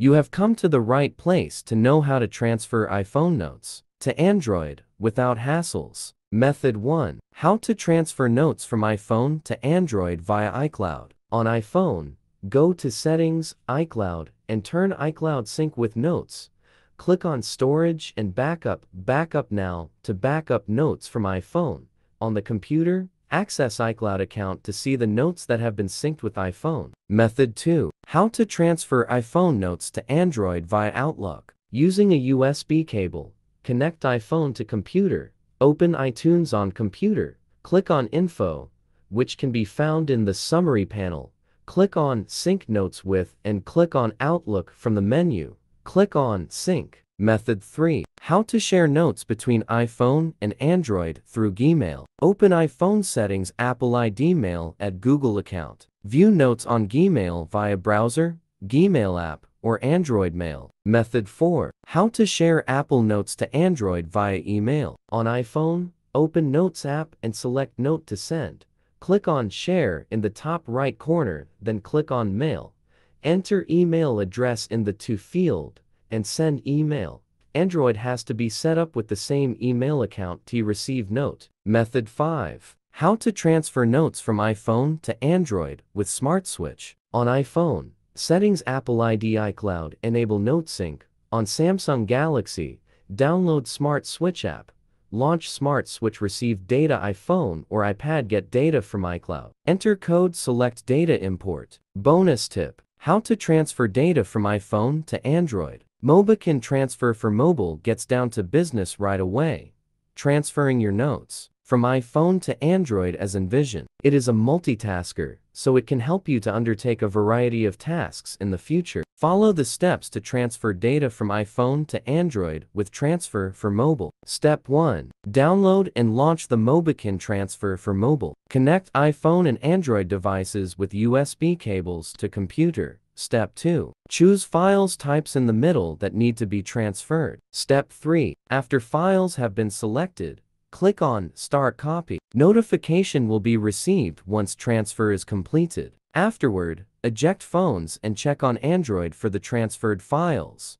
You have come to the right place to know how to transfer iPhone notes to Android without hassles. Method 1. How to transfer notes from iPhone to Android via iCloud. On iPhone, go to Settings, iCloud, and turn iCloud Sync with Notes. Click on Storage and Backup, Backup Now to backup notes from iPhone. On the computer, access iCloud account to see the notes that have been synced with iPhone. Method 2. How to transfer iPhone notes to Android via Outlook. Using a USB cable, connect iPhone to computer, open iTunes on computer, click on Info, which can be found in the Summary panel. Click on Sync Notes with and click on Outlook from the menu. Click on Sync. Method 3. How to share notes between iPhone and Android through Gmail. Open iPhone settings Apple ID Mail at Google account. View notes on Gmail via browser, Gmail app, or Android Mail. Method 4. How to share Apple Notes to Android via email. On iPhone, open Notes app and select Note to Send. Click on Share in the top right corner, then click on Mail. Enter email address in the To field and send email. Android has to be set up with the same email account to receive note. Method 5. How to transfer notes from iPhone to Android with Smart Switch. On iPhone, settings Apple ID iCloud enable Note Sync. On Samsung Galaxy, download Smart Switch app. Launch Smart Switch receive data iPhone or iPad get data from iCloud. Enter code select data import. Bonus tip. How to transfer data from iPhone to Android. Mobikin transfer for mobile gets down to business right away. Transferring your notes from iPhone to Android as envisioned. It is a multitasker, so it can help you to undertake a variety of tasks in the future. Follow the steps to transfer data from iPhone to Android with Transfer for Mobile. Step 1. Download and launch the Mobikin Transfer for Mobile. Connect iPhone and Android devices with USB cables to computer. Step 2. Choose files types in the middle that need to be transferred. Step 3. After files have been selected, click on Start Copy. Notification will be received once transfer is completed. Afterward, eject phones and check on Android for the transferred files.